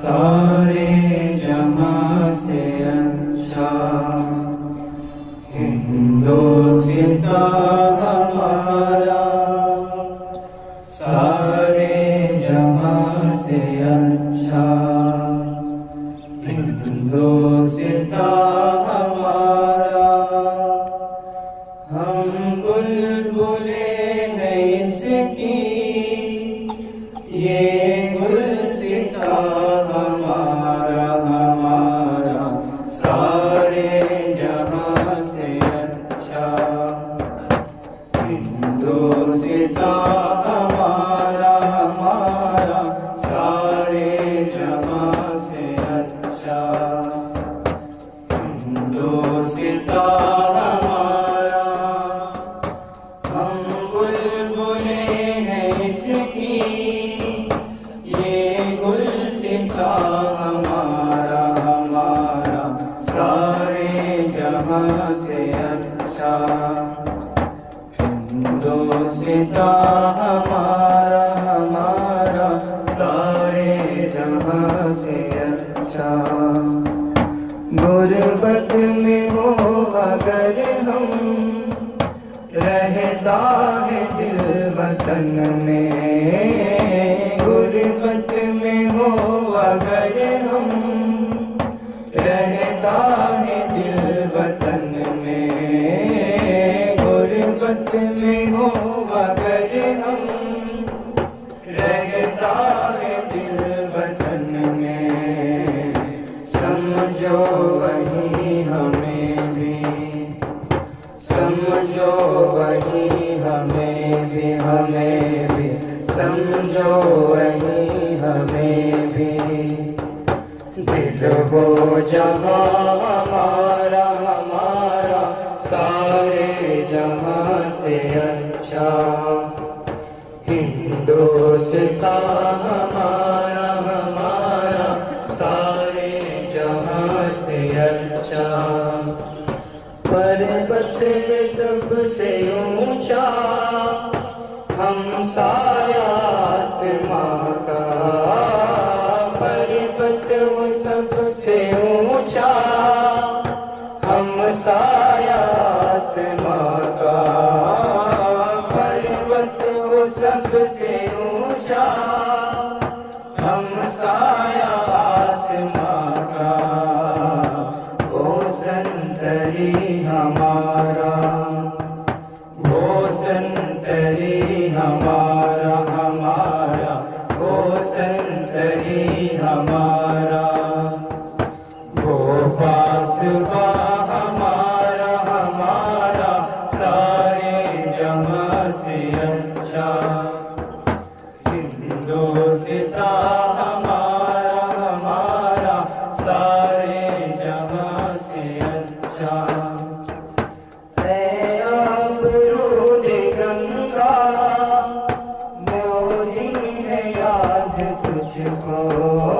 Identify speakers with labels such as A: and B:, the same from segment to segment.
A: सारे जहाँ से अच्छा। हिंदोसिता हमारा। सारे जहाँ से अच्छा। इसकी ये गुलसिता हमारा हिंदोसिता हमारा हमारा, सारे जहाँ से अच्छा। गुरबत में हो अगर हम रहता है दिल वतन में। गुरबत में हो अगर हम रहता है दिल वतन में। गुरबत में हो वही हमें भी हमें भी समझो वही हमें भी दिल हो जहाँ हमारा हमारा सारे जहाँ से अच्छा हिंदोस्ता हमारा हमारा सारे जहाँ से अच्छा पर्वत सबसे ऊँचा हम साया का पर्वत वो सबसे ऊँचा। हम साया का पर्वत वो सबसे ऊँचा। हम साया का वो संतरी हमारा। हिंदोसिता हमारा हमारा सारे जहाँ से अच्छा। गंगा मोदी है याद तुझको।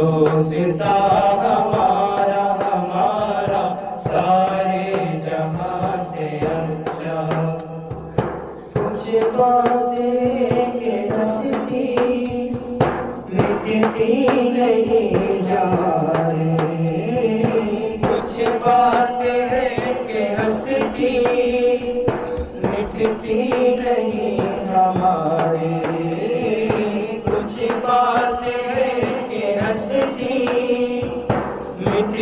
A: सीता हमारा हमारा सारे जहाँ से अच्छा कुछ बातें के हंसती मिटती नहीं जहाँ